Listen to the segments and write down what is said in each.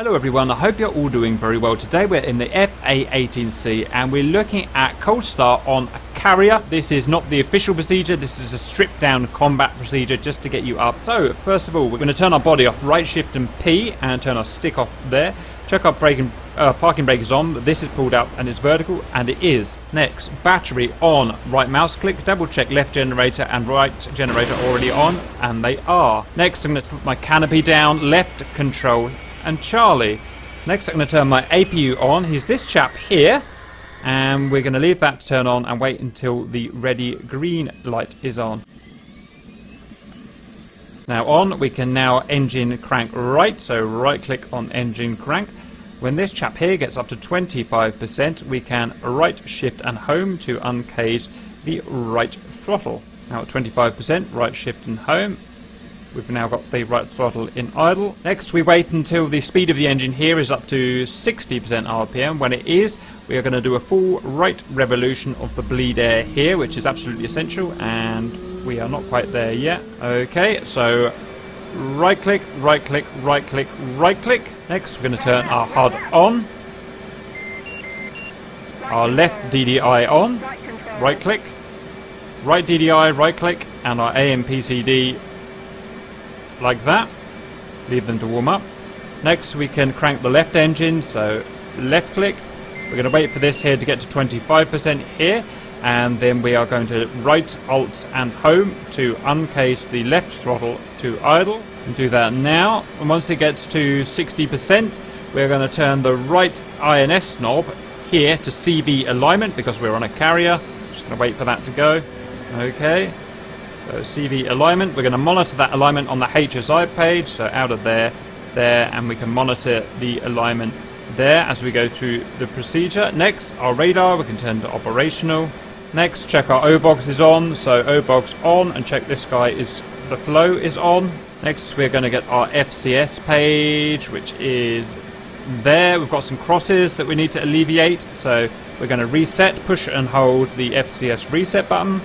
Hello everyone, I hope you're all doing very well. Today we're in the FA-18C and we're looking at cold start on a carrier. This is not the official procedure, this is a stripped down combat procedure just to get you up. So first of all we're going to turn our body off, right shift and P and turn our stick off there. Check our braking, uh, parking brake is on, this is pulled out and it's vertical, and it is. Next, battery on, right mouse click, double check left generator and right generator already on, and they are. Next, I'm going to put my canopy down, left control, and Charlie. Next, I'm going to turn my APU on. He's this chap here. And we're going to leave that to turn on and wait until the ready green light is on. Now on, we can now engine crank right, so right click on engine crank. When this chap here gets up to 25%, we can right shift and home to uncage the right throttle. Now at 25%, right shift and home, We've now got the right throttle in idle. Next, we wait until the speed of the engine here is up to 60% RPM. When it is, we are going to do a full right revolution of the bleed air here, which is absolutely essential, and we are not quite there yet. Okay, so right click, right click, right click, right click. Next, we're going to turn our HUD on. Our left DDI on. Right click. Right DDI, right click, and our AMPCD like that. Leave them to warm up. Next we can crank the left engine, so left click. We're going to wait for this here to get to 25% here, and then we are going to right alt and home to uncage the left throttle to idle. And do that now. And once it gets to 60%, we're going to turn the right INS knob here to CV alignment because we're on a carrier. Just going to wait for that to go. Okay, so CV alignment, we're going to monitor that alignment on the HSI page, so out of there, there, and we can monitor the alignment there as we go through the procedure. Next, our radar, we can turn to operational. Next, check our O-Box is on, so O-Box on, and check this guy is, the flow is on. Next, we're going to get our FCS page, which is there. We've got some crosses that we need to alleviate, so we're going to reset, push and hold the FCS reset button.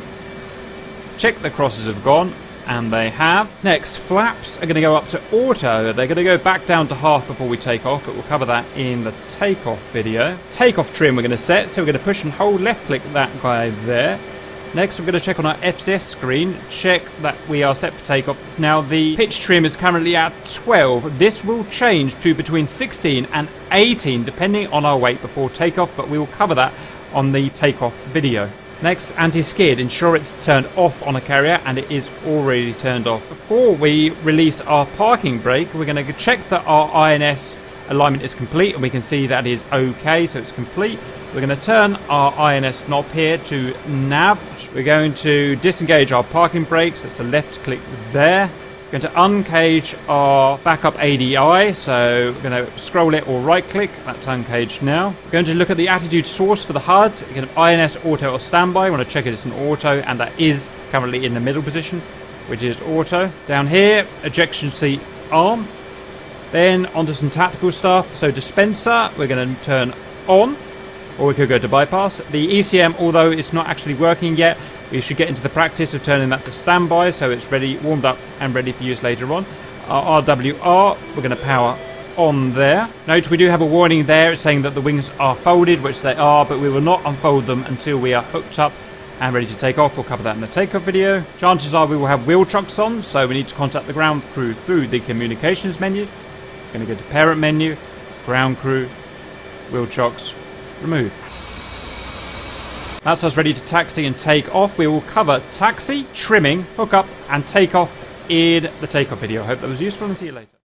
Check the crosses have gone, and they have. Next, flaps are going to go up to auto. They're going to go back down to half before we take off, but we'll cover that in the takeoff video. Takeoff trim we're going to set, so we're going to push and hold left click that guy there. Next, we're going to check on our FCS screen, check that we are set for takeoff. Now, the pitch trim is currently at 12. This will change to between 16 and 18, depending on our weight before takeoff, but we will cover that on the takeoff video. Next, anti-skid. Ensure it's turned off on a carrier and it is already turned off. Before we release our parking brake, we're going to check that our INS alignment is complete and we can see that is okay, so it's complete. We're going to turn our INS knob here to nav. We're going to disengage our parking brakes. That's the left click there. We're going to uncage our backup ADI, so we're going to scroll it or right click, that's uncaged now. We're going to look at the attitude source for the HUD, you can INS auto or standby, we want to check it it's an auto, and that is currently in the middle position, which is auto. Down here, ejection seat arm. Then onto some tactical stuff, so dispenser, we're going to turn on, or we could go to bypass. The ECM, although it's not actually working yet, we should get into the practice of turning that to standby so it's ready, warmed up and ready for use later on. Our RWR, we're going to power on there. Note we do have a warning there saying that the wings are folded, which they are, but we will not unfold them until we are hooked up and ready to take off. We'll cover that in the takeoff video. Chances are we will have wheel chocks on, so we need to contact the ground crew through the communications menu. Going to go to parent menu, ground crew, wheel chocks, remove. That's us ready to taxi and take off. We will cover taxi, trimming, hookup, and take off in the takeoff video. I hope that was useful and see you later.